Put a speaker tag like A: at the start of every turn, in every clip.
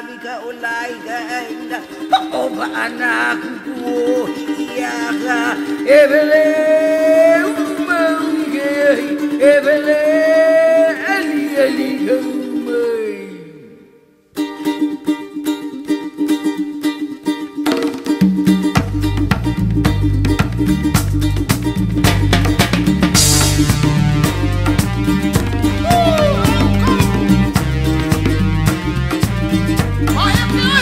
A: بك أولئك أنت فأنا كنت إياك إبلي أمك إبلي ألي ألي أمي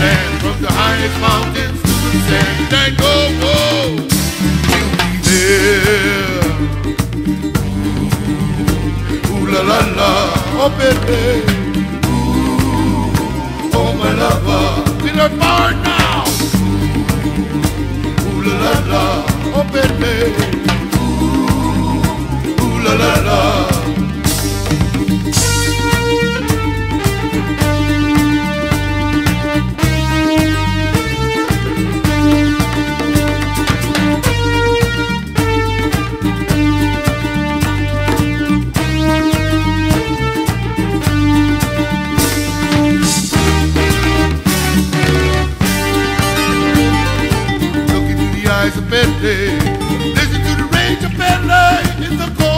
B: land from the highest mountains to the sand. And go, be there. Ooh la la la, oh baby. Ooh, oh my lover, feel it burn now. Ooh la la la, oh baby. Ooh, ooh la la la. voice of Bentley. Listen to the rage of Bentley in the cold.